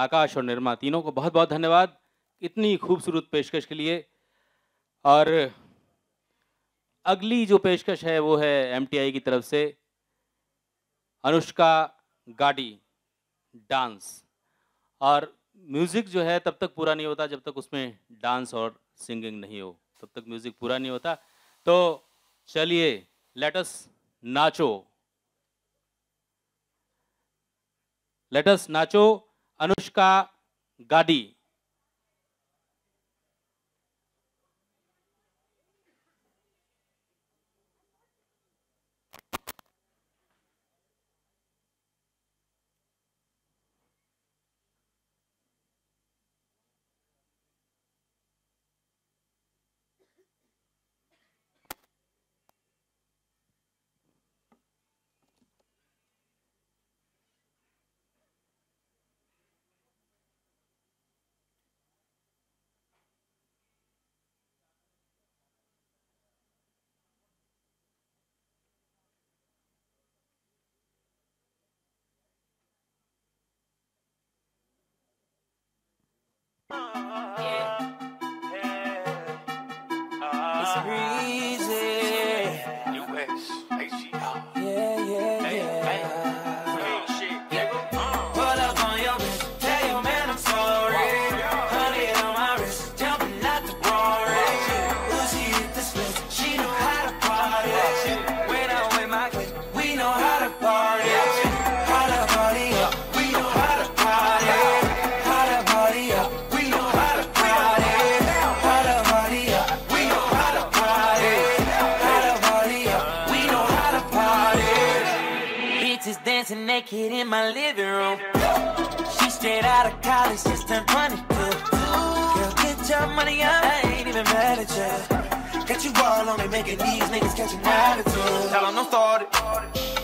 आकाश और निर्मा, तीनों को बहुत बहुत धन्यवाद। इतनी खूबसूरत पेशकश के लिए। और अगली जो पेशकश है, वो है एमटीआई की तरफ़ से। अनुष्का गाडी, डांस। और म्यूज़िक जो है, तब तक पूरा नहीं होता जब तक उसमें डांस और सिंगिंग नहीं हो। तब तक म्यूज़िक पूरा नहीं होता। तो चलिए लेटस नाचो। लेटस नाचो। अनुष्का गाडी It's Bitches dancing naked in my living room. She straight out of college, just turned 22. Girl, get your money up, I ain't even mad at you. Got you all on it, making these niggas catch an attitude. Tell them I'm started,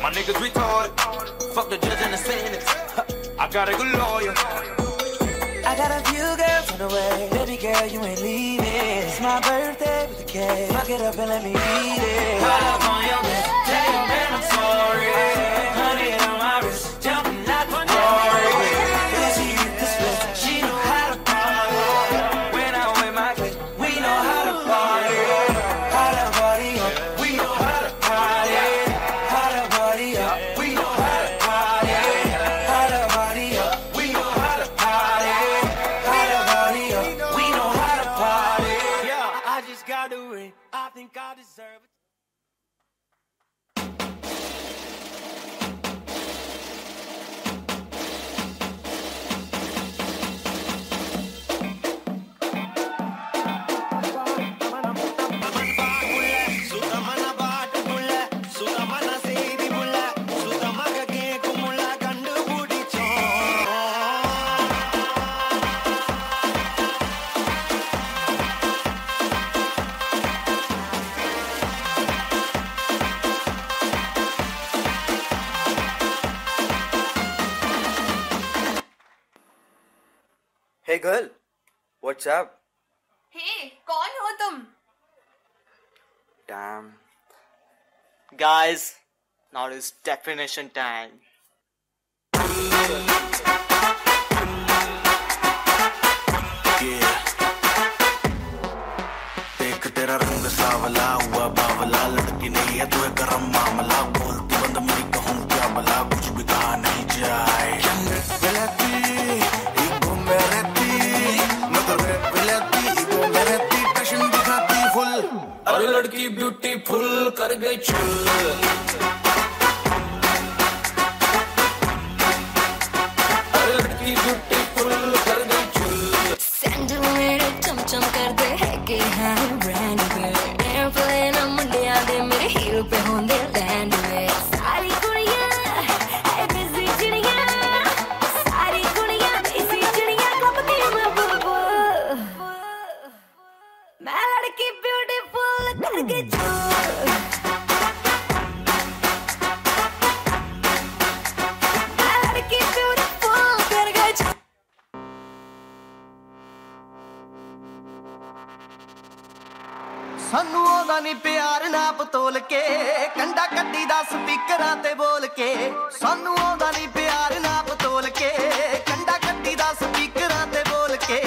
my niggas retarded. Fuck the judge and the sentence. I got a good lawyer. I got a few girls on the way. Baby girl, you ain't leaving. It's my birthday with the cake. Fuck it up and let me eat it. Call up on your. Tell your man I'm sorry. Honey Hey girl, what's up? हे कौन हो तुम Damn. Guys, now it's definition time. देख तेरा रंग सावला हुआ बावला लड़की नहीं है तू एक गरम मामला अरे लड़की ब्यूटीफुल कर गई चुल। ਆਉਂਦਾ ਨਹੀਂ ਪਿਆਰ ਨਾ ਪਤੋਲ ਕੇ, ਕੰਡਾ ਕੱਢੀ ਦਾ ਸਪੀਕਰਾਂ ਤੇ ਬੋਲ ਕੇ। ਸਾਨੂੰ ਆਉਂਦਾ ਨਹੀਂ ਪਿਆਰ ਨਾ ਪਤੋਲ ਕੇ, ਕੰਡਾ ਕੱਢੀ ਦਾ ਸਪੀਕਰਾਂ ਤੇ ਬੋਲ ਕੇ।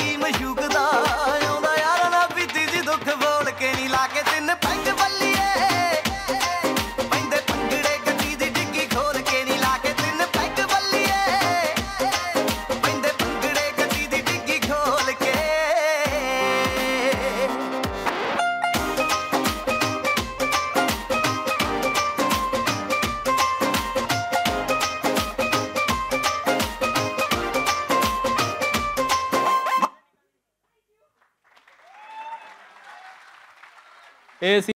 ਕੀ ਮਸ਼ੂਕ ਦਾ Es decir,